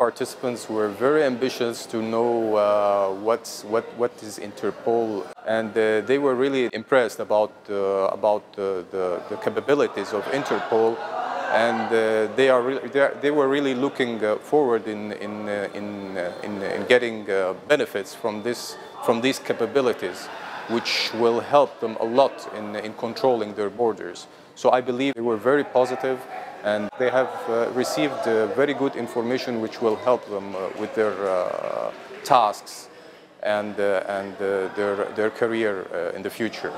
participants were very ambitious to know uh, what's, what, what is Interpol, and uh, they were really impressed about, uh, about the, the, capabilities of Interpol, and uh, they, are they, are, they, were really looking uh, forward in, in, uh, in, in, in, getting benefits from, this, from these capabilities, which will help them a lot in, in controlling their borders. So I believe they were very positive and they have uh, received uh, very good information which will help them uh, with their uh, tasks and, uh, and uh, their, their career in the future.